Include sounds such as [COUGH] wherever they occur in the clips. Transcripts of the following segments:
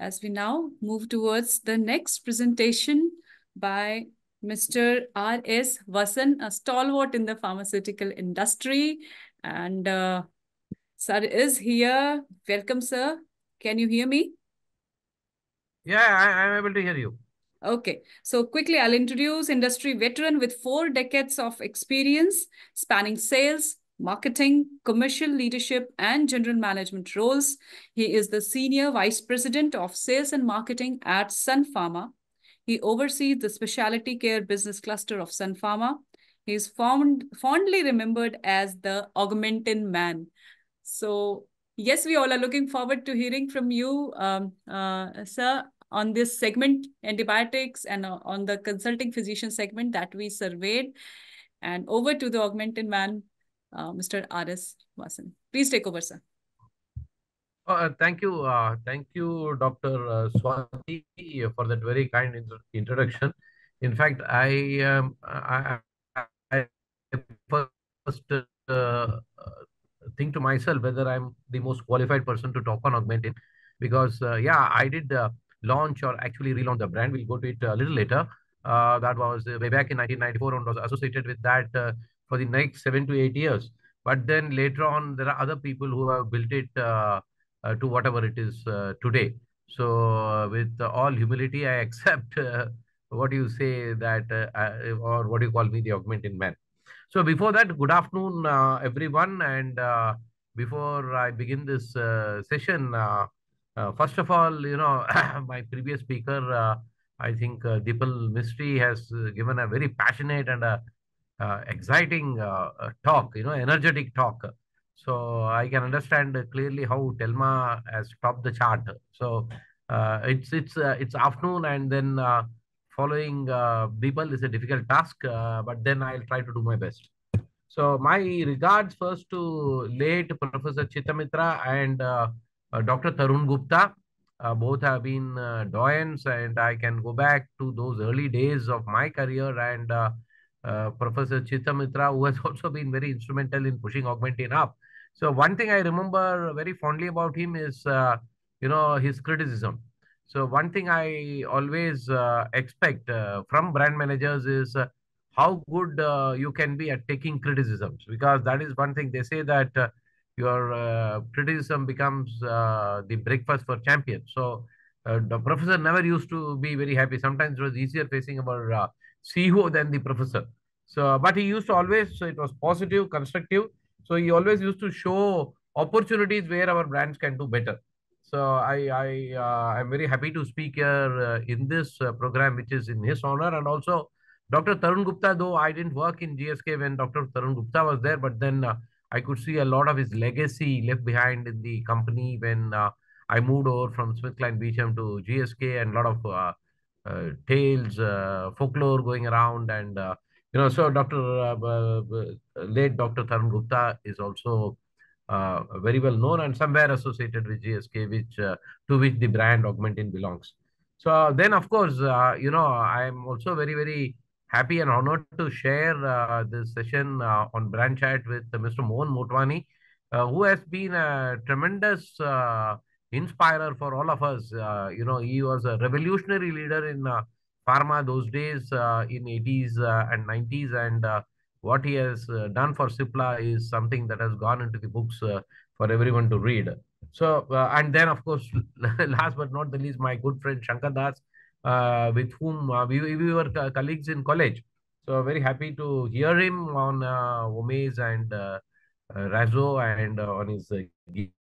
as we now move towards the next presentation by Mr. R.S. Vasan, a stalwart in the pharmaceutical industry. And uh, sir is here. Welcome, sir. Can you hear me? Yeah, I, I'm able to hear you. Okay, so quickly I'll introduce industry veteran with four decades of experience spanning sales, marketing, commercial leadership, and general management roles. He is the Senior Vice President of Sales and Marketing at Sun Pharma. He oversees the specialty care business cluster of Sun Pharma. He is fond, fondly remembered as the Augmentin Man. So, yes, we all are looking forward to hearing from you, um, uh, sir, on this segment, antibiotics, and uh, on the consulting physician segment that we surveyed. And over to the Augmentin Man, uh, Mr. R.S. Vasan. Please take over, sir. Uh, thank you. Uh, thank you, Dr. Uh, Swati, for that very kind in introduction. In fact, I, um, I, I first uh, think to myself whether I'm the most qualified person to talk on Augmentin because, uh, yeah, I did uh, launch or actually relaunch the brand. We'll go to it a little later. that was way back in 1994 and was associated with that for the next seven to eight years. But then later on, there are other people who have built it uh, uh, to whatever it is uh, today. So uh, with all humility, I [LAUGHS] accept uh, what you say that, uh, or what you call me, the Augmentin Man. So before that, good afternoon, everyone. And before I begin this session, first of all, you know, [COUGHS] my previous speaker, I think Dipal Mistry has given a very passionate and a uh, exciting uh, uh, talk, you know, energetic talk. So I can understand clearly how Telma has topped the chart. So it's it's it's afternoon and then following people is a difficult task, but then I'll try to do my best. So my regards first to late Professor Chittamitra and uh, uh, Dr. Tarun Gupta. Uh, both have been doyens and I can go back to those early days of my career and uh, Professor Chittamitra, who has [LAUGHS] also been very instrumental in pushing Augmentin up. So one thing I remember very fondly about him is, uh, you know, his criticism. So one thing I always uh, expect uh, from brand managers is uh, how good you can be at taking criticisms, because that is one thing they say that your criticism becomes the breakfast for champions. So the professor never used to be very happy. Sometimes it was easier facing our CEO than the professor. So, but he used to always, so it was positive, constructive. So he always used to show opportunities where our brands can do better. So I, I, uh, I'm very happy to speak here uh, in this uh, program, which is in his honor. And also Dr. Tarun Gupta, though I didn't work in GSK when Dr. Tarun Gupta was there, but then uh, I could see a lot of his legacy left behind in the company when uh, I moved over from SmithKline Beecham to GSK and a lot of uh, tales, uh, folklore going around. And, uh, you know, so Dr. late Dr. Tarun Gupta is also very well known and somewhere associated with GSK, which to which the brand Augmentin belongs. So then, of course, you know, I'm also very, very happy and honored to share uh, this session uh, on brand chat with uh, Mr. Mohan Motwani, who has been a tremendous inspirer for all of us. Uh, you know, he was a revolutionary leader in uh, pharma those days uh, in 80s uh, and 90s. And uh, what he has uh, done for Cipla is something that has gone into the books for everyone to read. So, and then, of course, [LAUGHS] last but not the least, my good friend Shankar Das, with whom we, we were colleagues in college. So, very happy to hear him on uh, and Razo and on his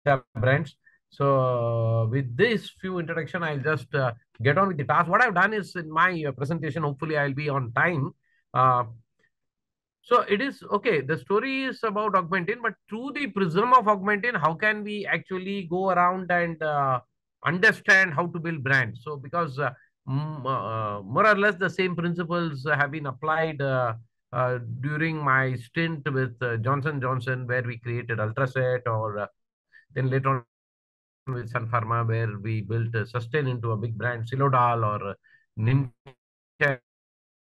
uh, brands. So with this few introduction, I'll just uh, get on with the task. What I've done is in my uh, presentation, hopefully I'll be on time. Uh, so it is, okay, the story is about Augmentin, but through the prism of Augmentin, how can we actually go around and uh, understand how to build brands? So because uh, uh, more or less the same principles have been applied during my stint with Johnson Johnson, where we created Ultracet or then later on with Sun Pharma, where we built Susten into a big brand, Silodal or Ninja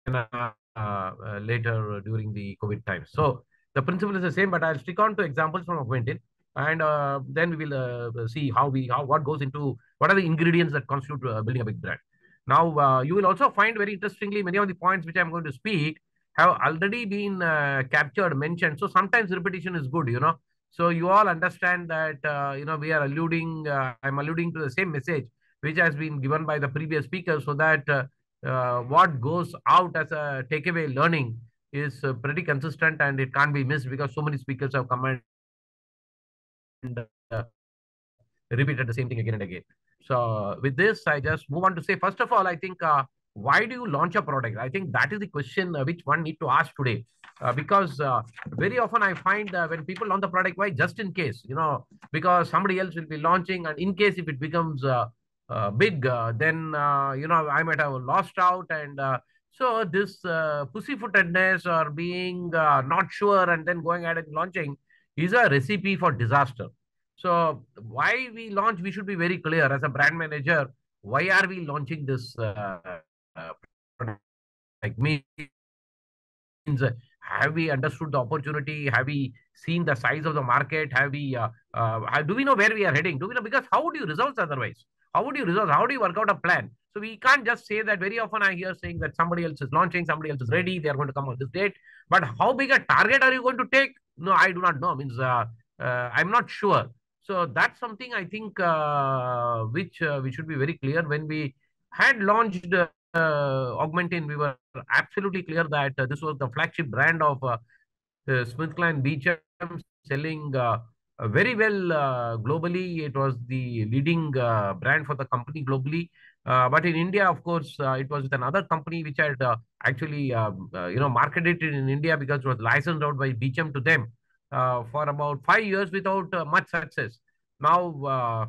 uh, uh, later during the COVID time. So the principle is the same, but I'll stick on to examples from Augmentin. and uh, then we will uh, see how we how what goes into what are the ingredients that constitute uh, building a big brand. Now uh, you will also find very interestingly many of the points which I'm going to speak have already been uh, captured, mentioned. So sometimes repetition is good, you know. So you all understand that uh, you know we are alluding. Uh, I'm alluding to the same message which has been given by the previous speaker, so that uh, uh, what goes out as a takeaway learning is uh, pretty consistent and it can't be missed because so many speakers have come and uh, repeated the same thing again and again. So with this, I just move on to say, first of all, I think why do you launch a product? I think that is the question uh, which one need to ask today. Uh, because uh, very often I find uh, when people launch the product, why just in case, you know, because somebody else will be launching, and in case if it becomes uh, uh, big, then you know I might have lost out, and so this pussyfootedness or being not sure and then going ahead and launching is a recipe for disaster. So why we launch, we should be very clear as a brand manager. Why are we launching this? Uh, like means uh, have we understood the opportunity? Have we seen the size of the market? Have we uh, uh, do we know where we are heading? Do we know because how would you results otherwise? How would you results? How do you work out a plan? So we can't just say that. Very often I hear saying that somebody else is launching, somebody else is ready, they are going to come on this date. But how big a target are you going to take? No, I do not know. Means uh, uh, I'm not sure. So that's something I think which we should be very clear when we had launched uh, Augmentin. We were absolutely clear that uh, this was the flagship brand of uh, uh, SmithKline Beecham, selling uh, uh, very well uh, globally. It was the leading uh, brand for the company globally. Uh, but in India, of course, uh, it was with another company which had uh, actually, um, uh, you know, marketed it in India because it was licensed out by Beecham to them uh, for about five years without uh, much success. Now, uh,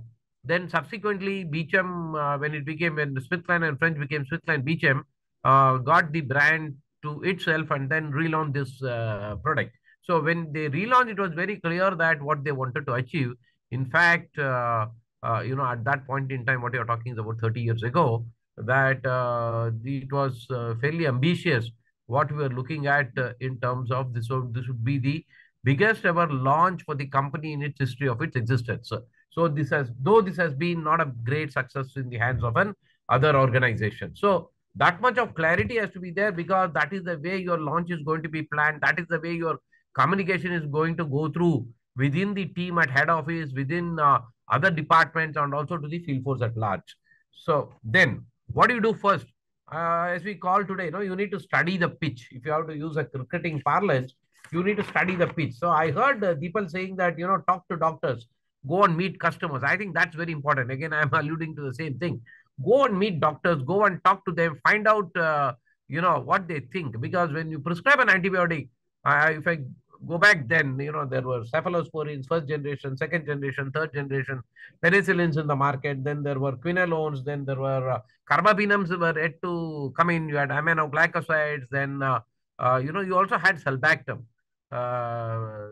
then subsequently, Beecham, uh, when it became, when SmithKline and French became SmithKline Beecham, uh, got the brand to itself and then relaunched this uh, product. So when they relaunched, it was very clear that what they wanted to achieve. In fact, uh, uh, you know, at that point in time, what you're talking is about 30 years ago, that uh, it was fairly ambitious what we were looking at in terms of this. So this would be the biggest ever launch for the company in its history of its existence. So this has, though this has been not a great success in the hands of an other organization. So that much of clarity has to be there because that is the way your launch is going to be planned. That is the way your communication is going to go through within the team at head office, within uh, other departments, and also to the field force at large. So then, what do you do first? Uh, as we call today, you know, you need to study the pitch. If you have to use a cricketing parlance, you need to study the pitch. So I heard uh, people saying that you know, talk to doctors, go and meet customers. I think that's very important. Again, I'm [LAUGHS] alluding to the same thing. Go and meet doctors. Go and talk to them. Find out, uh, you know, what they think. Because when you prescribe an antibiotic, I, if I go back then, you know, there were cephalosporins, first generation, second generation, third generation, penicillins in the market. Then there were quinolones. Then there were uh, were yet to come in. You had aminoglycosides. Then, uh, uh, you know, you also had sulbactam uh,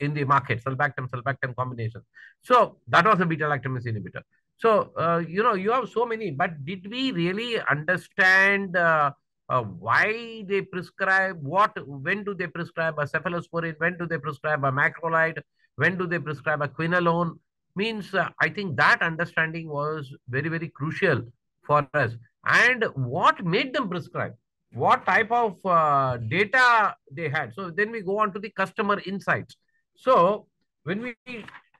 in, the market, sulbactam, sulbactam combination. So that was a beta lactamase inhibitor. So, uh, you know, you have so many, but did we really understand uh, uh, why they prescribe what, when do they prescribe a cephalosporin, when do they prescribe a macrolide, when do they prescribe a quinolone? Means uh, I think that understanding was very, very crucial for us. And what made them prescribe? What type of uh, data they had? So then we go on to the customer insights. So when we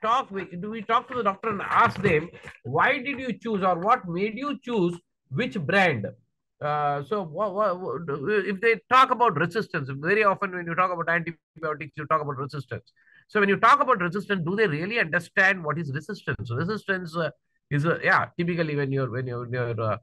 talk, we, do we talk to the doctor and ask them, why did you choose or what made you choose which brand? Uh, so if they talk about resistance, very often when you talk about antibiotics, you talk about resistance. So when you talk about resistance, do they really understand what is resistance? So resistance uh, is a, yeah, typically when you're when you're, when you're uh,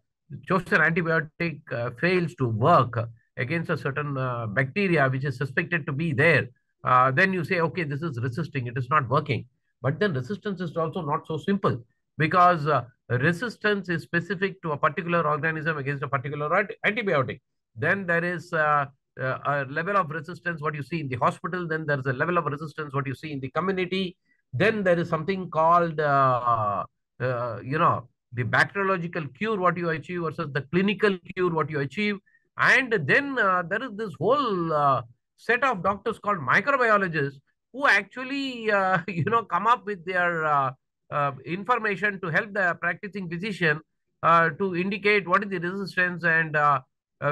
chosen antibiotic uh, fails to work against a certain uh, bacteria which is suspected to be there, uh, then you say, okay, this is resisting, it is not working. But then resistance is also not so simple because resistance is specific to a particular organism against a particular antibiotic. Then there is uh, a level of resistance, what you see in the hospital. Then there's a level of resistance, what you see in the community. Then there is something called, uh, uh, you know, the bacteriological cure, what you achieve versus the clinical cure, what you achieve. And then uh, there is this whole uh, set of doctors called microbiologists who actually, uh, [LAUGHS] you know, come up with their uh, uh, information to help the practicing physician uh, to indicate what is the resistance and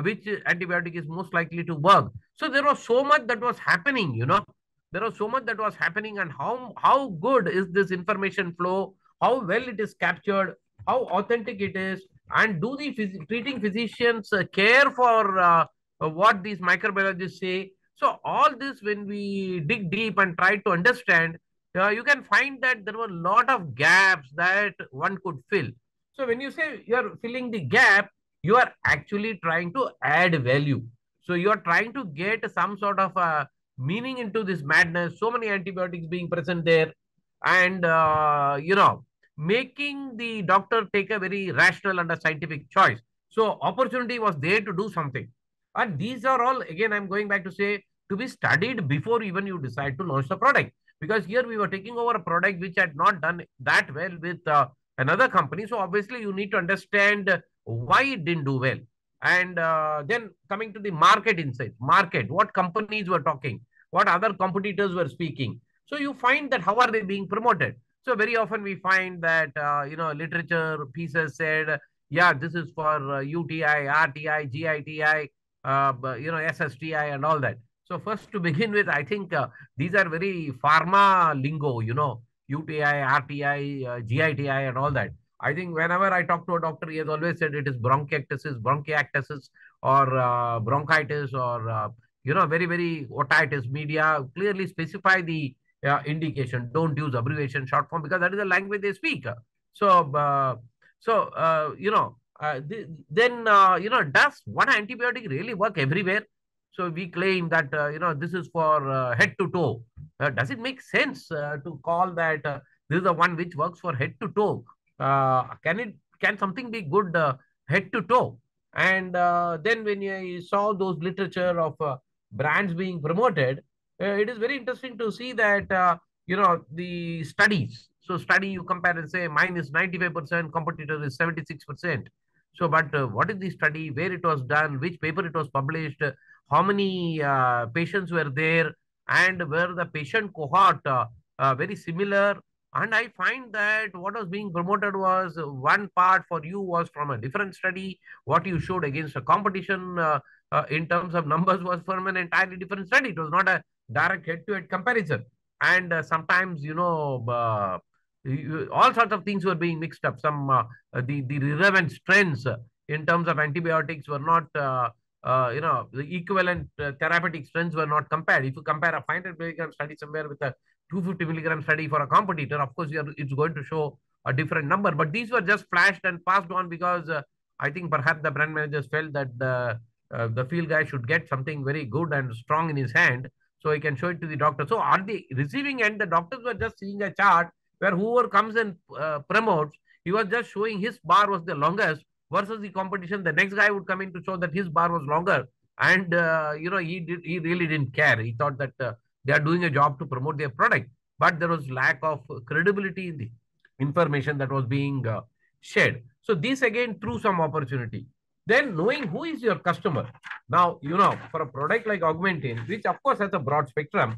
which antibiotic is most likely to work. So there was so much that was happening, you know, there was so much that was happening and how, how good is this information flow, how well it is captured, how authentic it is, and do the phys treating physicians uh, care for uh, what these microbiologists say. So all this, when we dig deep and try to understand, uh, you can find that there were a lot of gaps that one could fill. So when you say you're filling the gap, you are actually trying to add value. So you are trying to get some sort of a meaning into this madness. So many antibiotics being present there, and uh, you know, making the doctor take a very rational and a scientific choice. So opportunity was there to do something. And these are all, again, I'm going back to say, to be studied before even you decide to launch the product. Because here we were taking over a product which had not done that well with uh, another company. So obviously you need to understand why it didn't do well. And uh, then coming to the market insight, market, what companies were talking, what other competitors were speaking. So you find that how are they being promoted? So very often we find that, uh, you know, literature pieces said, yeah, this is for uh, UTI, RTI, GITI, uh, you know, SSTI and all that. So first to begin with, I think uh, these are very pharma lingo, you know, UTI, RTI, uh, GITI and all that. I think whenever I talk to a doctor, he has always said it is bronchiectasis, bronchiectasis or uh, bronchitis or, uh, you know, very, very otitis media. Clearly specify the uh, indication. Don't use abbreviation short form because that is the language they speak. So, uh, so uh, you know, uh, th then, uh, you know, does one antibiotic really work everywhere? So we claim that, uh, you know, this is for uh, head to toe. Does it make sense to call that this is the one which works for head to toe? Can it, can something be good head to toe? And then when you saw those literature of brands being promoted, it is very interesting to see that, uh, you know, the studies. So study you compare and say mine is 95%, competitor is 76%. So, but uh, what is the study, where it was done, which paper it was published, how many uh, patients were there, and were the patient cohort uh, uh, very similar. And I find that what was being promoted was one part for you was from a different study. What you showed against a competition uh, uh, in terms of numbers was from an entirely different study. It was not a direct head-to-head comparison. And uh, sometimes, you know, all sorts of things were being mixed up. Some the the relevant trends in terms of antibiotics were not uh, you know, the equivalent uh, therapeutic strengths were not compared. If you compare a 500 milligram study somewhere with a 250 milligram study for a competitor, of course, it's going to show a different number. But these were just flashed and passed on because uh, I think perhaps the brand managers felt that the, uh, the field guy should get something very good and strong in his hand so he can show it to the doctor. So on the receiving end, the doctors were just seeing a chart where whoever comes and uh, promotes, he was just showing his bar was the longest versus the competition. The next guy would come in to show that his bar was longer. And, uh, you know, he did, he really didn't care. He thought that uh, they are doing a job to promote their product. But there was lack of credibility in the information that was being uh, shared. So this again threw some opportunity. Then knowing who is your customer. Now, you know, for a product like Augmentin, which of course has a broad spectrum,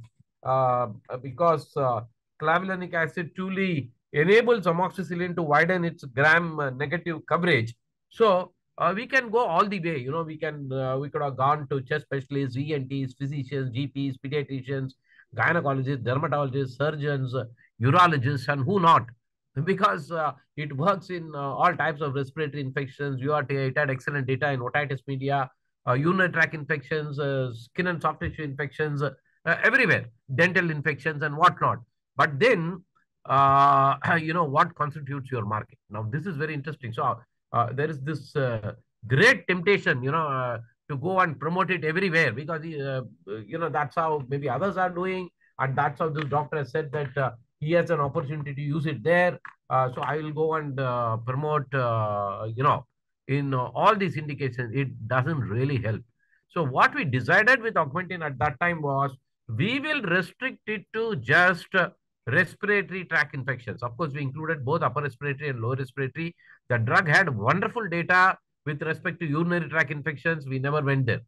uh, because uh, clavulanic acid truly enables amoxicillin to widen its gram uh, negative coverage so uh, we can go all the way. You know, we can uh, we could have gone to chest specialists, ENTs, physicians, GPs, pediatricians, gynecologists, dermatologists, surgeons, urologists, and who not, [LAUGHS] because uh, it works in uh, all types of respiratory infections. You are it had excellent data in otitis media, uh, urinary tract infections, uh, skin and soft tissue infections, everywhere, dental infections and whatnot. But then, [CLEARS THROAT] you know, what constitutes your market? Now, this is very interesting. So uh, there is this uh, great temptation, you know, uh, to go and promote it everywhere because, you know, that's how maybe others are doing. And that's how this doctor has said that he has an opportunity to use it there. Uh, so I will go and uh, promote, uh, you know, in all these indications, it doesn't really help. So what we decided with Augmentin at that time was we will restrict it to just respiratory tract infections. Of course, we included both upper respiratory and lower respiratory. The drug had wonderful data with respect to urinary tract infections. We never went there.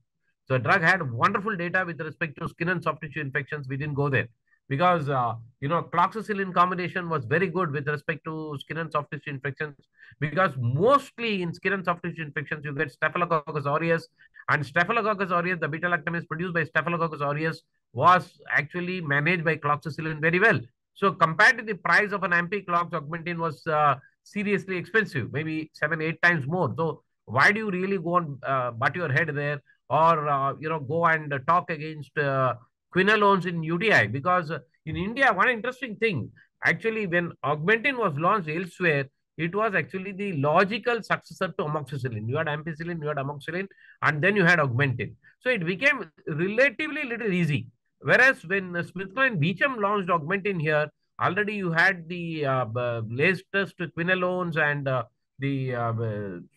So, the drug had wonderful data with respect to skin and soft tissue infections. We didn't go there. Because uh, you know cloxacillin combination was very good with respect to skin and soft tissue infections. Because mostly in skin and soft tissue infections you get staphylococcus aureus. And staphylococcus aureus the beta lactam is produced by staphylococcus aureus was actually managed by cloxacillin very well. So compared to the price of an ampiclox augmentin was uh, seriously expensive maybe seven eight times more. So why do you really go and uh, butt your head there? Or uh, you know go and talk against uh, quinolones in UTI because in India, one interesting thing, actually, when Augmentin was launched elsewhere, it was actually the logical successor to amoxicillin. You had ampicillin, you had amoxicillin, and then you had Augmentin. So it became relatively little easy. Whereas when SmithKline Beecham launched Augmentin here, already you had the uh, latest quinolones and uh, the uh,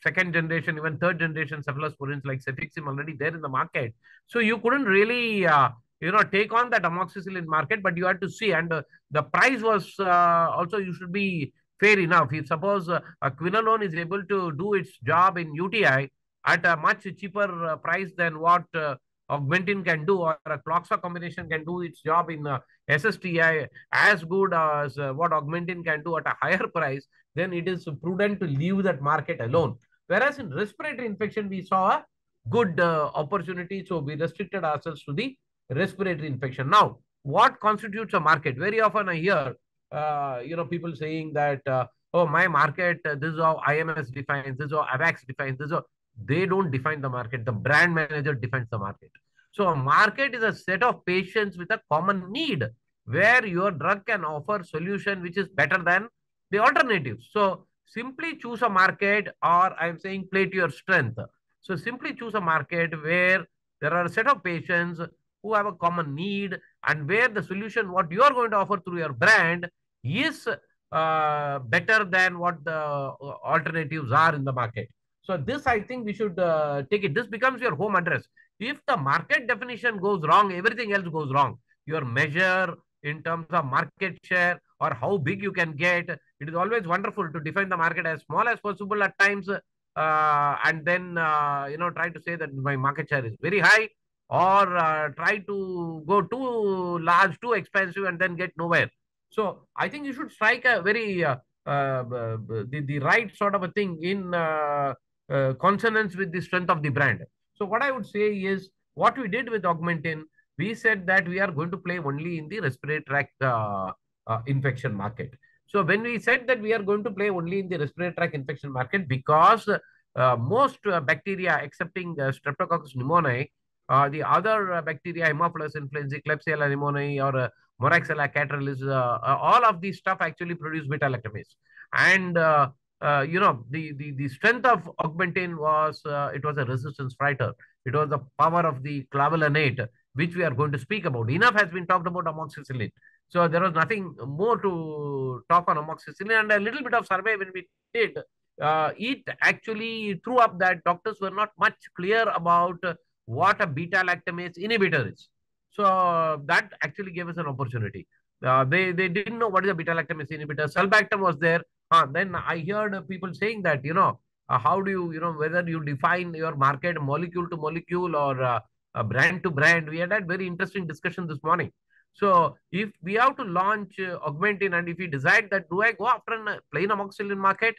second generation, even third generation cephalosporins like cefixime already there in the market. So you couldn't really uh, you know take on that amoxicillin market but you had to see. And uh, the price was uh, also you should be fair enough. If suppose uh, a quinolone is able to do its job in uti at a much cheaper uh, price than what uh, augmentin can do or a cloxa combination can do its job in uh, ssti as good as what augmentin can do at a higher price then it is prudent to leave that market alone. Whereas in respiratory infection we saw a good opportunity. So we restricted ourselves to the respiratory infection. Now, what constitutes a market? Very often I hear, uh, you know, people saying that, uh, oh, my market, uh, this is how IMS defines, this is how AWACS defines, this is how... They don't define the market. The brand manager defines the market. So a market is a set of patients with a common need where your drug can offer solution which is better than the alternatives. So simply choose a market or I'm saying play to your strength. So simply choose a market where there are a set of patients who have a common need and where the solution what you are going to offer through your brand is uh, better than what the uh, alternatives are in the market. So this, I think we should uh, take it. This becomes your home address. If the market definition goes wrong, everything else goes wrong. Your measure in terms of market share or how big you can get. It is always wonderful to define the market as small as possible at times uh, and then, uh, you know, try to say that my market share is very high or uh, try to go too large, too expensive, and then get nowhere. So I think you should strike a very uh, uh, the, the right sort of a thing in uh, uh, consonance with the strength of the brand. So what I would say is what we did with Augmentin, we said that we are going to play only in the respiratory tract uh, infection market. So when we said that we are going to play only in the respiratory tract infection market because most bacteria excepting Streptococcus pneumoniae uh, the other uh, bacteria, Haemophilus influenzae, Klebsiella pneumoniae, or uh, Moraxella catarrhalis, uh, uh, all of these stuff actually produce beta lactamase. And uh, uh, you know, the, the the strength of augmentin was it was a resistance fighter. It was the power of the clavulanate, which we are going to speak about. Enough has been talked about amoxicillin. So there was nothing more to talk on amoxicillin, and a little bit of survey when we did. it actually threw up that doctors were not much clear about what a beta lactamase inhibitor is. So uh, that actually gave us an opportunity. Uh, they, they didn't know what is a beta lactamase inhibitor. Sulbactam was there. Uh, then I heard people saying that, you know, uh, how do you, you know, whether you define your market molecule to molecule or uh, brand to brand. We had that very interesting discussion this morning. So if we have to launch uh, Augmentin and if we decide that do I go after a plain amoxicillin market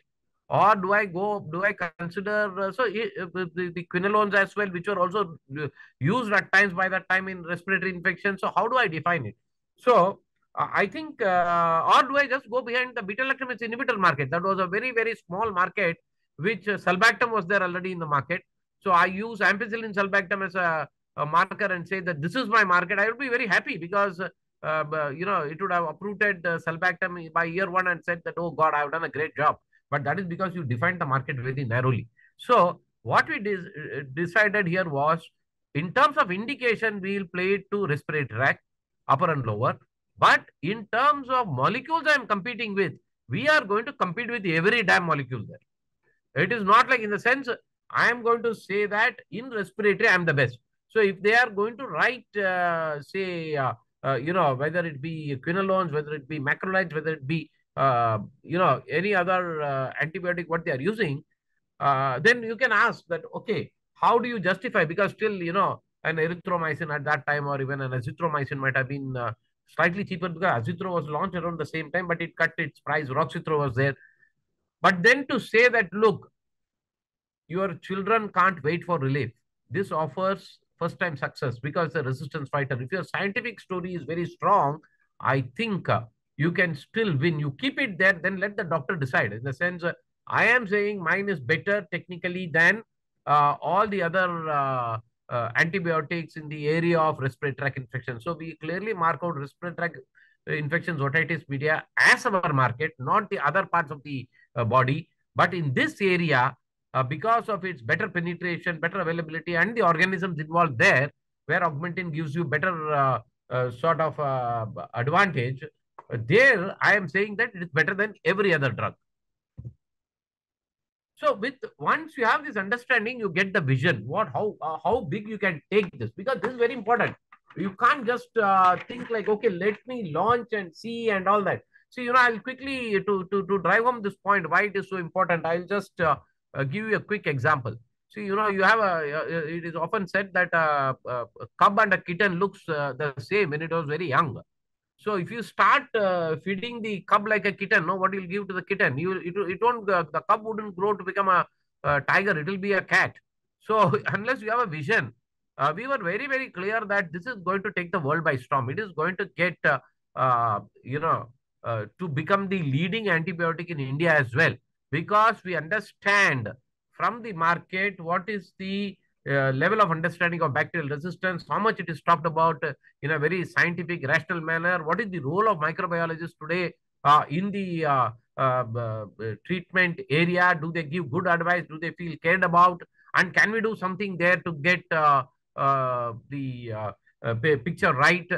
or do I go, do I consider, uh, so uh, the, the quinolones as well, which were also uh, used at times by that time in respiratory infection. So how do I define it? So uh, I think, uh, or do I just go behind the beta lactamase inhibitor market? That was a very, very small market, which uh, sulbactam was there already in the market. So I use ampicillin sulbactam as a, a marker and say that this is my market. I would be very happy because uh, you know, it would have uprooted uh, sulbactam by year one and said that, oh God, I've done a great job but that is because you defined the market very narrowly. So what we uh, decided here was, in terms of indication, we'll play it to respiratory tract, upper and lower. But in terms of molecules I'm competing with, we are going to compete with every damn molecule there. It is not like in the sense, I am going to say that in respiratory, I'm the best. So if they are going to write, uh, say, uh, uh, you know, whether it be quinolones, whether it be macrolides, whether it be uh, you know, any other uh, antibiotic what they are using, uh, then you can ask that, okay, how do you justify? Because still, you know, an erythromycin at that time or even an azithromycin might have been uh, slightly cheaper because Azithro was launched around the same time, but it cut its price. Roxithro was there. But then to say that, look, your children can't wait for relief. This offers first time success because the resistance fighter. If your scientific story is very strong, I think uh, you can still win. You keep it there, then let the doctor decide. In the sense, uh, I am saying mine is better technically than uh, all the other uh, uh, antibiotics in the area of respiratory tract infection. So we clearly mark out respiratory tract infections, otitis media as our market, not the other parts of the uh, body. But in this area, uh, because of its better penetration, better availability, and the organisms involved there, where augmentin gives you better uh, uh, sort of uh, advantage, there I am saying that it is better than every other drug. So with once you have this understanding, you get the vision. What how uh, how big you can take this because this is very important. You can't just uh, think like okay, let me launch and see and all that. So you know, I'll quickly to to to drive home this point why it is so important. I'll just uh, uh, give you a quick example. See, you know, you have a. Uh, it is often said that uh, a cub and a kitten looks the same when it was very young. So if you start uh, feeding the cub like a kitten, no, what you'll give to the kitten, you it, it won't uh, the cub wouldn't grow to become a, a, tiger. It will be a cat. So [LAUGHS] unless you have a vision, uh, we were very very clear that this is going to take the world by storm. It is going to get uh, uh, you know uh, to become the leading antibiotic in India as well because we understand from the market what is the level of understanding of bacterial resistance, how much it is talked about uh, in a very scientific, rational manner. What is the role of microbiologists today uh, in the uh, uh, uh, treatment area? Do they give good advice? Do they feel cared about? And can we do something there to get the picture right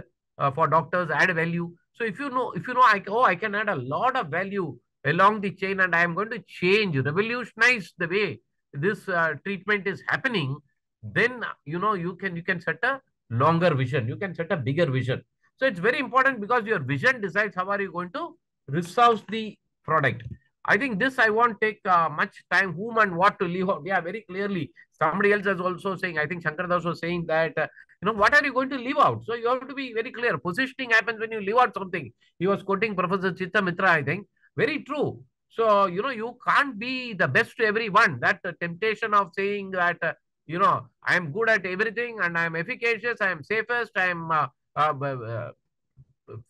for doctors, add value? So if you know, if you know, I, oh, I can add a lot of value along the chain and I am going to change, revolutionize the way this treatment is happening then you know you can you can set a longer vision. You can set a bigger vision. So it's very important because your vision decides how are you going to resource the product. I think this i won't take uh, much time whom and what to leave out. Yeah very clearly somebody else is also saying i think shankar das was saying that uh, you know what are you going to leave out? So you have to be very clear. Positioning happens when you leave out something. He was quoting professor chitta mitra i think. Very true. So you know you can't be the best to everyone. That temptation of saying that uh, you know, I am good at everything and I am efficacious, I am safest, I am uh, uh, uh,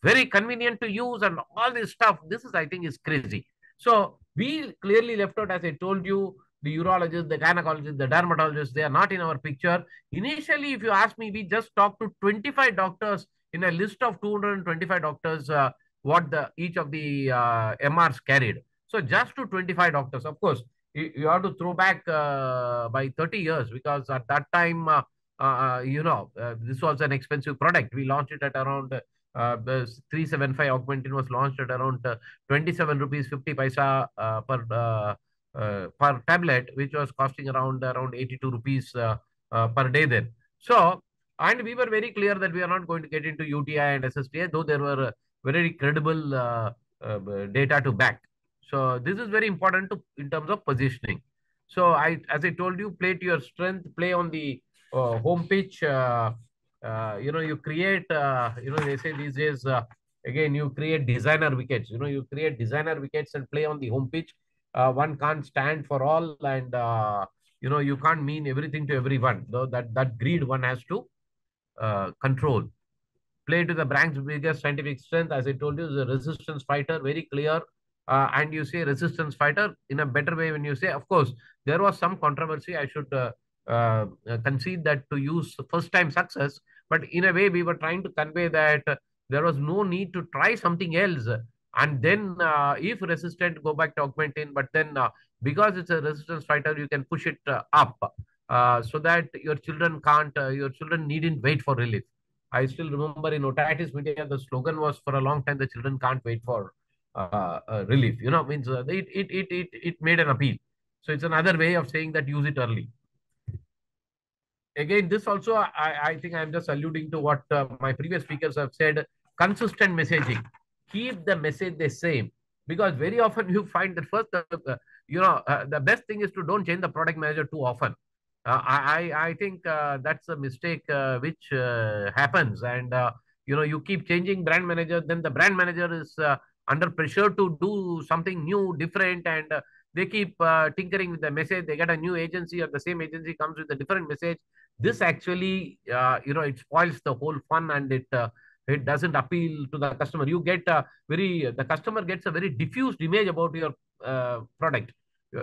very convenient to use and all this stuff. This is, I think, is crazy. So we clearly left out, as I told you, the urologists, the gynecologists, the dermatologists, they are not in our picture. Initially, if you ask me, we just talked to 25 doctors in a list of 225 doctors, uh, what the each of the uh, MRs carried. So just to 25 doctors, of course, you, you have to throw back uh, by 30 years because at that time, uh, uh, you know, uh, this was an expensive product. We launched it at around uh, the 375 Augmentin was launched at around uh, 27 rupees 50 paisa uh, per uh, uh, per tablet, which was costing around around 82 rupees uh, uh, per day then. So, and we were very clear that we are not going to get into UTI and SSTI, though there were very credible uh, uh, data to back. So this is very important to in terms of positioning. So I, as I told you, play to your strength, play on the uh, home pitch. Uh, uh, you know, you create. Uh, you know, they say these days. Uh, again, you create designer wickets. You know, you create designer wickets and play on the home pitch. Uh, one can't stand for all, and you know, you can't mean everything to everyone. Though that that greed one has to control. Play to the brand's biggest scientific strength. As I told you, is a resistance fighter, very clear uh, and you say resistance fighter in a better way when you say, of course, there was some controversy. I should uh, uh, concede that to use first time success, but in a way, we were trying to convey that there was no need to try something else. And then, uh, if resistant, go back to augmentin. But then, uh, because it's a resistance fighter, you can push it uh, up so that your children can't, your children needn't wait for relief. I still remember in otitis media, the slogan was for a long time, the children can't wait for relief. You know, means uh, it, it, it, it, it made an appeal. So it's another way of saying that use it early. Again, this also, I, I think I'm just alluding to what uh, my previous speakers have said, consistent messaging. Keep the message the same. Because very often you find that first, uh, you know, uh, the best thing is to don't change the product manager too often. I, I think that's a mistake which happens. And you know you keep changing brand manager then the brand manager is uh, under pressure to do something new different and uh, they keep uh, tinkering with the message. They get a new agency or the same agency comes with a different message. This actually uh, you know it spoils the whole fun and it uh, it doesn't appeal to the customer. You get a very the customer gets a very diffused image about your uh, product.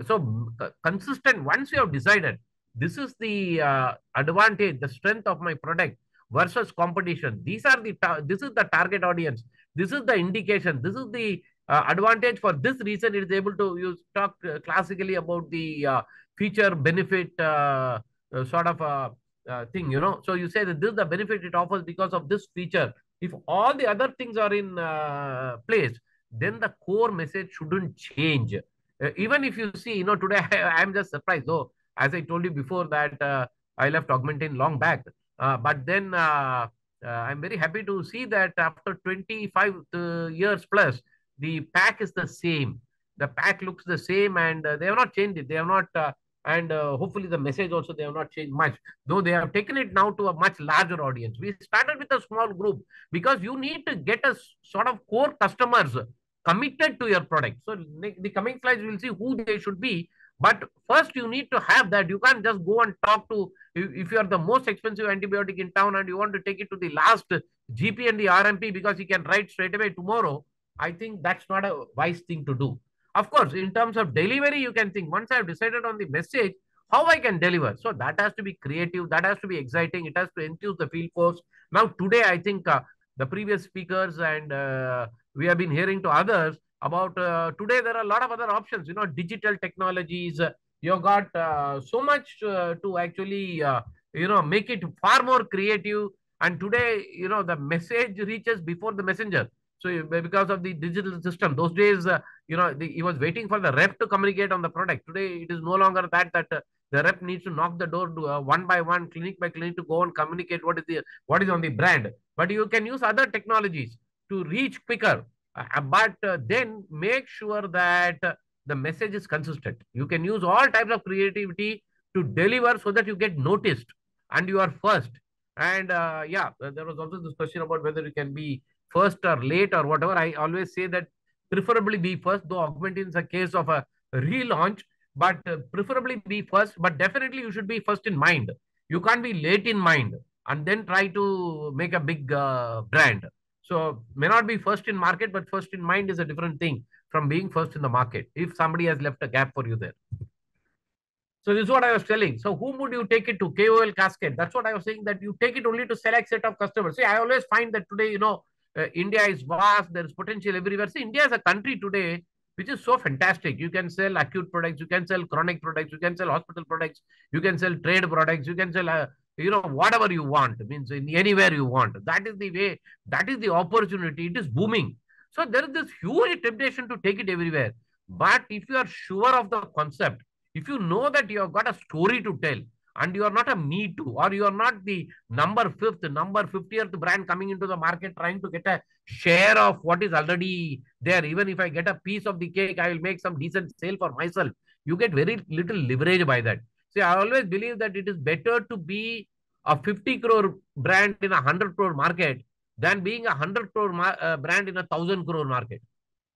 So consistent once you have decided this is the uh, advantage the strength of my product versus competition. These are the this is the target audience this is the indication. This is the uh, advantage for this reason it is able to use talk uh, classically about the uh, feature benefit uh, uh, sort of a thing you know. So you say that this is the benefit it offers because of this feature. If all the other things are in place then the core message shouldn't change. Even if you see you know today [LAUGHS] I, am just surprised though as i told you before that i left augmentin long back. But then i'm very happy to see that after 25 years plus the pack is the same. The pack looks the same and uh, they have not changed it. They have not, uh, and uh, hopefully the message also they have not changed much. Though they have taken it now to a much larger audience. We started with a small group because you need to get a sort of core customers committed to your product. So the coming slides we will see who they should be. But first you need to have that. You can't just go and talk to, if you are the most expensive antibiotic in town and you want to take it to the last GP and the RMP because he can write straight away tomorrow, I think that's not a wise thing to do. Of course, in terms of delivery, you can think once I've decided on the message, how I can deliver. So that has to be creative. That has to be exciting. It has to enthuse the field force. Now, today, I think uh, the previous speakers and uh, we have been hearing to others about uh, today, there are a lot of other options, you know, digital technologies. you've got uh, so much uh, to actually, uh, you know, make it far more creative. And today, you know, the message reaches before the messenger. So because of the digital system, those days, uh, you know, the, he was waiting for the rep to communicate on the product. Today, it is no longer that that uh, the rep needs to knock the door to, uh, one by one, clinic by clinic, to go and communicate what is the what is on the brand. But you can use other technologies to reach quicker. Uh, but uh, then make sure that uh, the message is consistent. You can use all types of creativity to deliver so that you get noticed and you are first. And yeah, there was also this question about whether you can be first or late or whatever, I always say that preferably be first, though Augmentin is a case of a relaunch, but uh, preferably be first, but definitely you should be first in mind. You can't be late in mind and then try to make a big uh, brand. So may not be first in market, but first in mind is a different thing from being first in the market. If somebody has left a gap for you there. So this is what I was telling. So whom would you take it to? KOL cascade. That's what I was saying that you take it only to select set of customers. See, I always find that today, you know, uh, India is vast. There is potential everywhere. See, India is a country today which is so fantastic. You can sell acute products, you can sell chronic products, you can sell hospital products, you can sell trade products, you can sell, uh, you know, whatever you want. Means in anywhere you want. That is the way. That is the opportunity. It is booming. So there is this huge temptation to take it everywhere. But if you are sure of the concept, if you know that you have got a story to tell, and you are not a me too, or you are not the number fifth, number 50th brand coming into the market trying to get a share of what is already there. Even if I get a piece of the cake, I will make some decent sale for myself. You get very little leverage by that. See, I always believe that it is better to be a 50 crore brand in a 100 crore market than being a 100 crore uh, brand in a 1000 crore market.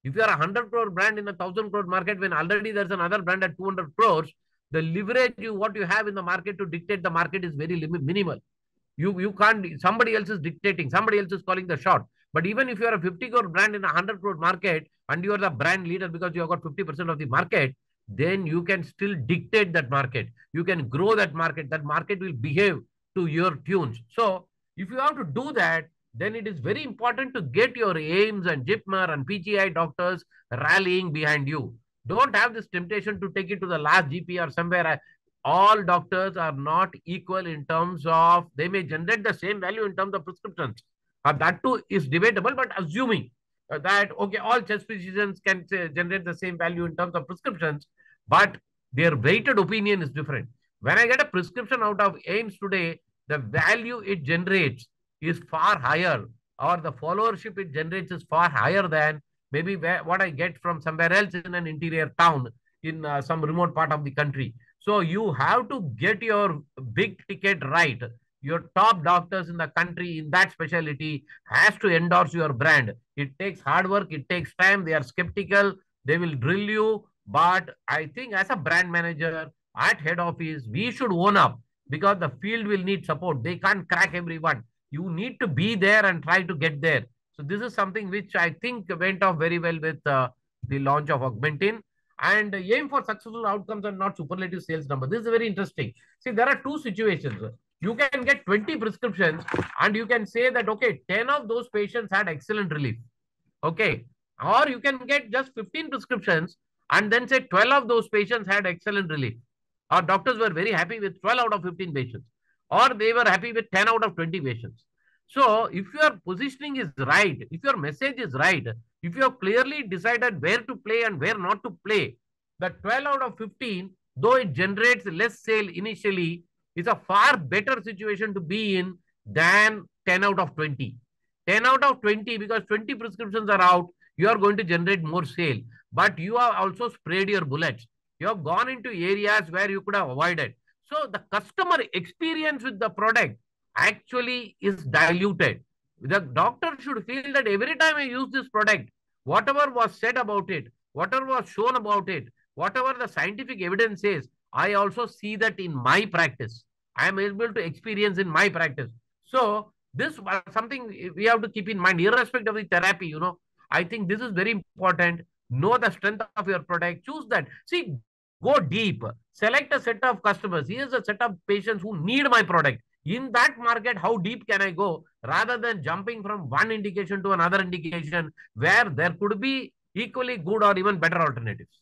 If you are a 100 crore brand in a 1000 crore market, when already there's another brand at 200 crores, the leverage you what you have in the market to dictate the market is very minimal. You you can't somebody else is dictating, somebody else is calling the shot. But even if you are a 50 crore brand in a 100 crore market and you are the brand leader because you have got 50% of the market, then you can still dictate that market. You can grow that market. That market will behave to your tunes. So if you have to do that, then it is very important to get your AIIMS and JIPMER and PGI doctors rallying behind you. Don't have this temptation to take it to the last GP or somewhere. All doctors are not equal in terms of, they may generate the same value in terms of prescriptions. Uh, that too is debatable, but assuming uh, that, okay, all chest physicians can say, generate the same value in terms of prescriptions, but their weighted opinion is different. When I get a prescription out of AIIMS today, the value it generates is far higher or the followership it generates is far higher than maybe what I get from somewhere else in an interior town in uh, some remote part of the country. So you have to get your big ticket right. your top doctors in the country in that specialty has to endorse your brand. It takes hard work, it takes time. They are skeptical, they will drill you. But I think as a brand manager at head office, we should own up because the field will need support. They can't crack everyone. You need to be there and try to get there. So this is something which I think went off very well with uh, the launch of Augmentin and aim for successful outcomes and not superlative sales number. This is very interesting. See, there are two situations. You can get 20 prescriptions and you can say that, okay, 10 of those patients had excellent relief. Okay. Or you can get just 15 prescriptions and then say 12 of those patients had excellent relief. Our doctors were very happy with 12 out of 15 patients. Or they were happy with 10 out of 20 patients. So if your positioning is right, if your message is right, if you have clearly decided where to play and where not to play, the 12 out of 15, though it generates less sale initially, is a far better situation to be in than 10 out of 20. 10 out of 20, because 20 prescriptions are out, you are going to generate more sale. But you have also sprayed your bullets. You have gone into areas where you could have avoided. So the customer experience with the product actually is diluted. The doctor should feel that every time I use this product, whatever was said about it, whatever was shown about it, whatever the scientific evidence says, I also see that in my practice. I am able to experience in my practice. So this was something we have to keep in mind, irrespective of the therapy, you know. I think this is very important. Know the strength of your product. Choose that. See, go deep. Select a set of customers. Here's a set of patients who need my product in that market, how deep can I go rather than jumping from one indication to another indication where there could be equally good or even better alternatives?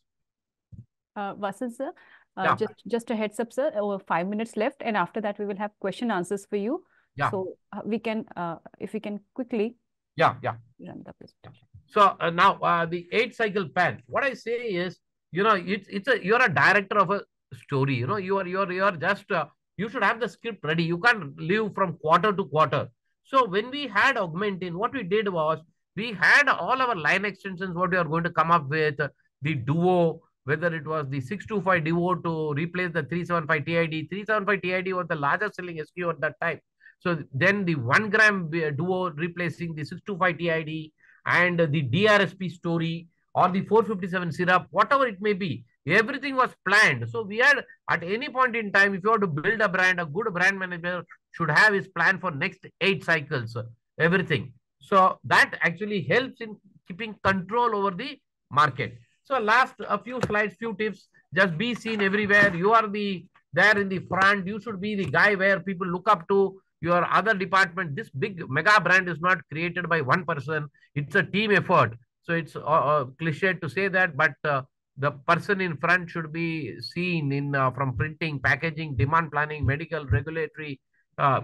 Uh, Vasan sir, uh, yeah. just, just a heads up, sir, over five minutes left. And after that, we will have question answers for you. Yeah. So uh, we can, uh, if we can quickly. Yeah, yeah. Run the presentation. So uh, now uh, the eight cycle pen, what I say is, you know, it's, it's a, you're a director of a story, you know, you are, you are, you are just, uh, you should have the script ready. You can't live from quarter to quarter. So when we had Augmentin, what we did was we had all our line extensions, what we are going to come up with, the Duo, whether it was the 625 Duo to replace the 375 TID. 375 TID was the largest selling SKU at that time. So then the 1 gram Duo replacing the 625 TID and the DRSP story or the 457 syrup, whatever it may be. Everything was planned. So we had at any point in time, if you want to build a brand, a good brand manager should have his plan for next eight cycles, everything. So that actually helps in keeping control over the market. So last a few slides, few tips, just be seen everywhere. You are the there in the front. You should be the guy where people look up to your other department. This big mega brand is not created by one person. It's a team effort. So it's a, a cliche to say that, but uh, the person in front should be seen in uh, from printing, packaging, demand planning, medical, regulatory, uh,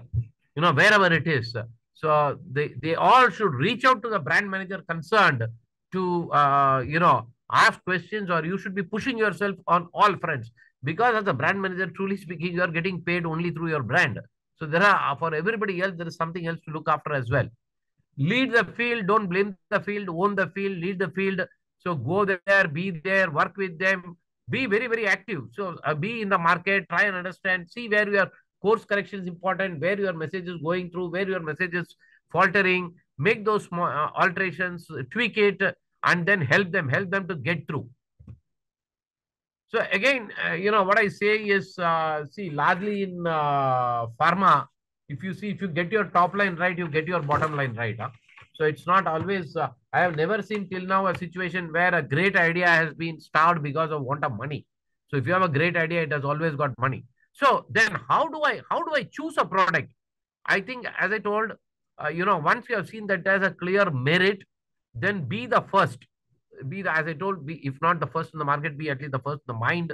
you know, wherever it is. So they, they all should reach out to the brand manager concerned to, uh, you know, ask questions or you should be pushing yourself on all fronts. Because as a brand manager, truly speaking, you are getting paid only through your brand. So there are, for everybody else, there is something else to look after as well. Lead the field, don't blame the field, own the field, lead the field, so go there, be there, work with them, be very, very active. So uh, be in the market, try and understand, see where your course correction is important, where your message is going through, where your message is faltering, make those uh, alterations, tweak it, and then help them, help them to get through. So again, uh, you know, what I say is, uh, see, largely in uh, pharma, if you see, if you get your top line right, you get your bottom line right. Huh? So it's not always, uh, I have never seen till now a situation where a great idea has been starved because of want of money. So if you have a great idea, it has always got money. So then how do I, how do I choose a product? I think as I told, uh, you know, once you have seen that there's a clear merit, then be the first. Be the, as I told, be, if not the first in the market, be at least the first in the mind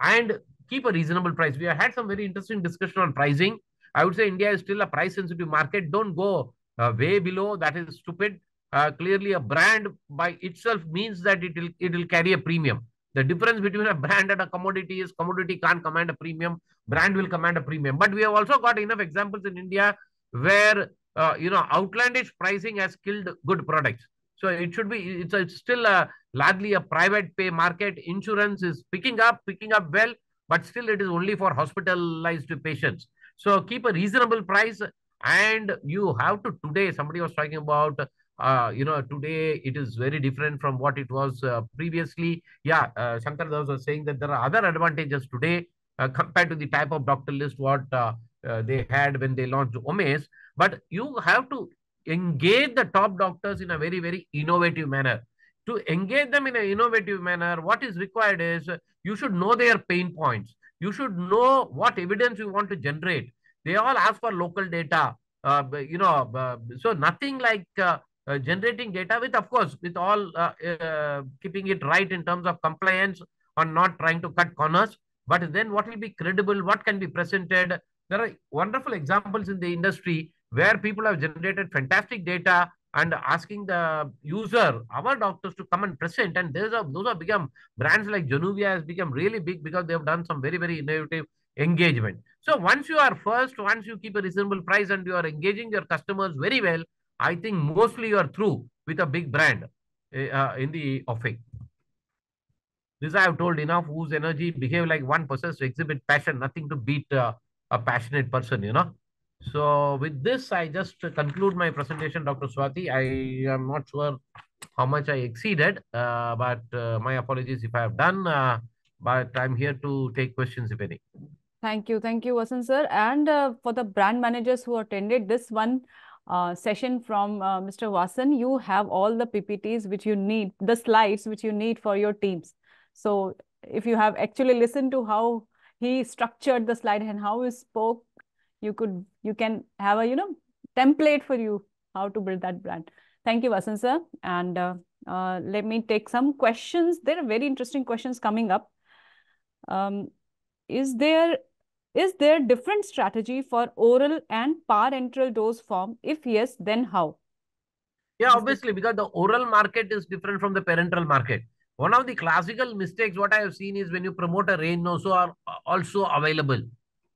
and keep a reasonable price. We have had some very interesting discussion on pricing. I would say India is still a price sensitive market. Don't go uh, way below. That is stupid. Uh, clearly, a brand by itself means that it will it will carry a premium. The difference between a brand and a commodity is commodity can't command a premium. Brand will command a premium. But we have also got enough examples in India where uh, you know outlandish pricing has killed good products. So it should be it's, it's still a largely a private pay market. Insurance is picking up, picking up well, but still it is only for hospitalized patients. So keep a reasonable price and you have to today, somebody was talking about, uh, you know, today it is very different from what it was uh, previously. Yeah, uh, Shankar Das was saying that there are other advantages today uh, compared to the type of doctor list what uh, uh, they had when they launched Omez. But you have to engage the top doctors in a very, very innovative manner. To engage them in an innovative manner, what is required is you should know their pain points. You should know what evidence you want to generate. They all ask for local data. Uh, you know, uh, so nothing like uh, uh, generating data with, of course, with all uh, uh, keeping it right in terms of compliance or not trying to cut corners. But then what will be credible? What can be presented? There are wonderful examples in the industry where people have generated fantastic data and asking the user, our doctors to come and present. And a, those have become brands like Januvia has become really big because they have done some very, very innovative engagement. So once you are first, once you keep a reasonable price and you are engaging your customers very well, I think mostly you are through with a big brand uh, in the offing. This I have told enough whose energy behave like one person to exhibit passion, nothing to beat uh, a passionate person, you know. So with this, I just conclude my presentation, Dr. Swati. I am not sure how much I exceeded, uh, but uh, my apologies if I have done. Uh, but I'm here to take questions if any. Thank you. Thank you, Vasan sir. And uh, for the brand managers who attended this one uh, session from uh, Mr. Vasan, you have all the PPTs which you need, the slides which you need for your teams. So if you have actually listened to how he structured the slide and how he spoke, you could, you can have a, you know, template for you how to build that brand. Thank you, Vasan sir. And uh, uh, let me take some questions. There are very interesting questions coming up. Um, is there is there different strategy for oral and parenteral dose form? If yes, then how? Yeah, obviously, because the oral market is different from the parenteral market. One of the classical mistakes, what I have seen is when you promote a range also are also available.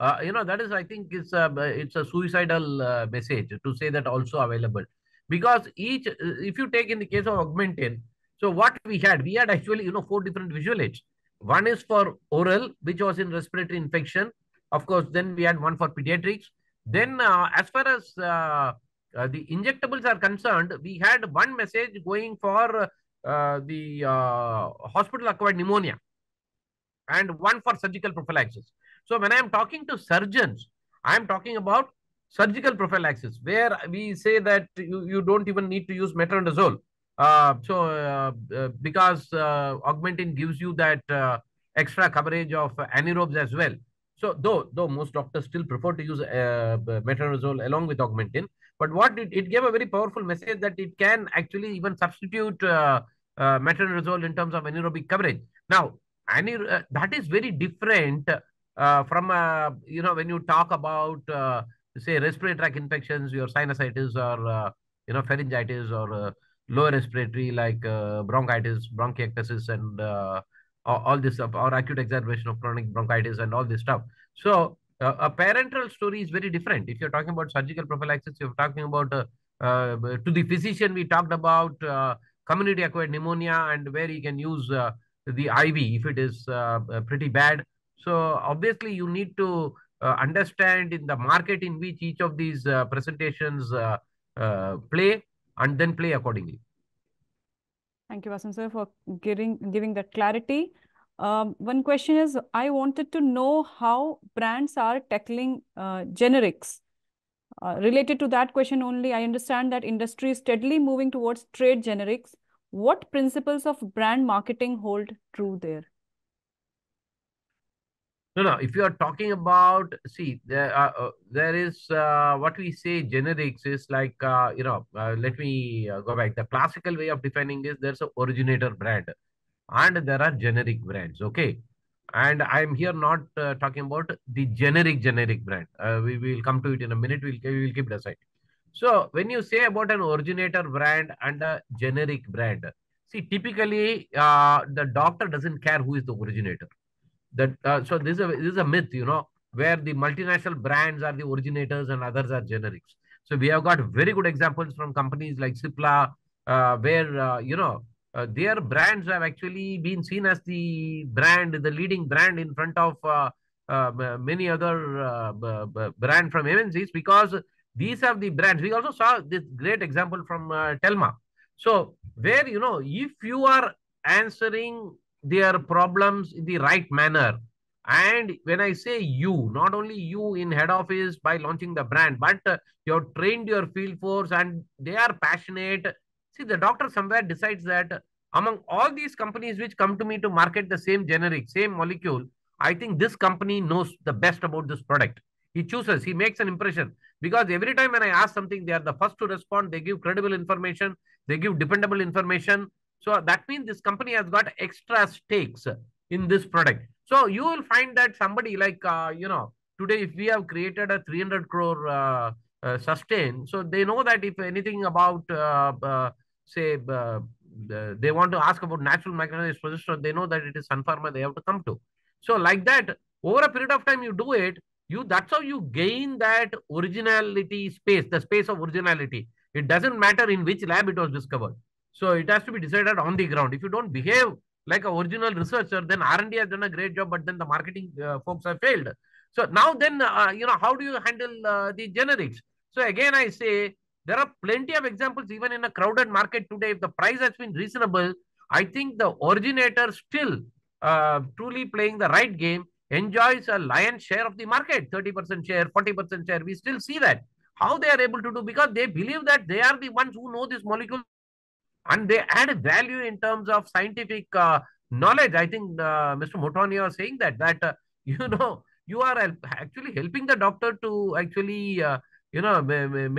Uh, you know, that is, I think, it's a, it's a suicidal uh, message to say that also available. Because each, if you take in the case of Augmentin, so what we had, we had actually, you know, four different visual aids. One is for oral, which was in respiratory infection. Of course, then we had one for pediatrics. Then uh, as far as uh, uh, the injectables are concerned, we had one message going for uh, the uh, hospital acquired pneumonia and one for surgical prophylaxis. So when I am talking to surgeons, I am talking about surgical prophylaxis, where we say that you, you don't even need to use metronidazole. Uh, so uh, uh, because uh, Augmentin gives you that extra coverage of anaerobes as well. So though though most doctors still prefer to use metronidazole along with Augmentin, but what it, it gave a very powerful message that it can actually even substitute uh, uh, metronidazole in terms of anaerobic coverage. Now, uh, that is very different uh, from, uh, you know, when you talk about, uh, say, respiratory tract infections, your sinusitis or, you know, pharyngitis or lower respiratory like bronchitis, bronchiectasis and all this stuff, or acute exacerbation of chronic bronchitis and all this stuff. So uh, a parenteral story is very different. If you're talking about surgical prophylaxis, you're talking about uh, uh, to the physician, we talked about community acquired pneumonia and where you can use the IV if it is pretty bad. So obviously you need to understand in the market in which each of these presentations play and then play accordingly. Thank you, Vasan sir, for giving, giving that clarity. Um, one question is, I wanted to know how brands are tackling uh, generics. Uh, related to that question only, I understand that industry is steadily moving towards trade generics. What principles of brand marketing hold true there? No, no. If you are talking about, see, there, uh, there is uh, what we say generics is like, uh, you know, uh, let me uh, go back. The classical way of defining is there's an originator brand and there are generic brands. Okay. And I'm here not uh, talking about the generic, generic brand. We will come to it in a minute. We'll, we will keep it aside. So when you say about an originator brand and a generic brand, see, typically the doctor doesn't care who is the originator. That uh, So this is, a, this is a myth, you know, where the multinational brands are the originators and others are generics. So we have got very good examples from companies like Cipla, uh, where, uh, you know, uh, their brands have actually been seen as the brand, the leading brand in front of uh, uh, many other uh, brand from MNCs because these are the brands. We also saw this great example from Telma. So where, you know, if you are answering their problems in the right manner, and when I say you, not only you in head office by launching the brand, but uh, you have trained your field force and they are passionate. See, the doctor somewhere decides that among all these companies which come to me to market the same generic, same molecule, I think this company knows the best about this product. He chooses, he makes an impression. Because every time when I ask something, they are the first to respond. They give credible information. They give dependable information. So that means this company has got extra stakes in this product. So you will find that somebody like, uh, you know, today if we have created a 300 crore uh, uh, Susten, so they know that if anything about, uh, uh, say, uh, they want to ask about natural mechanized position, they know that it is Sun Pharma they have to come to. So like that, over a period of time you do it, you that's how you gain that originality space, the space of originality. It doesn't matter in which lab it was discovered. So it has to be decided on the ground. If you don't behave like a original researcher, then R&D has done a great job, but then the marketing uh, folks have failed. So now then, uh, you know, how do you handle uh, the generics? So again, I say there are plenty of examples even in a crowded market today. If the price has been reasonable, I think the originator still uh, truly playing the right game enjoys a lion's share of the market 30% share 40% share we still see that how they are able to do because they believe that they are the ones who know this molecule and they add value in terms of scientific uh, knowledge i think uh, mr motwani was saying that that uh, [LAUGHS] you know you are actually helping the doctor to actually uh, you know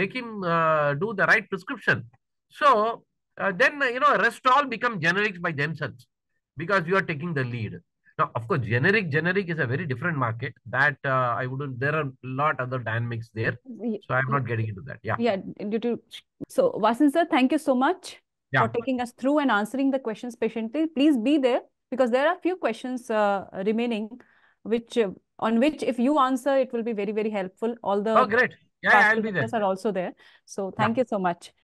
make him uh, do the right prescription so uh, then you know rest all become generics by themselves because you are taking the lead now, of course, generic generic is a very different market. That uh, I wouldn't. There are a lot of other dynamics there, so I'm not getting into that. Yeah. Yeah. Due to so Vasan sir, thank you so much yeah. for taking us through and answering the questions patiently. Please be there because there are a few questions uh, remaining, which uh, on which if you answer, it will be very very helpful. All the oh great yeah, I'll be there. Are also there. So thank yeah. you so much.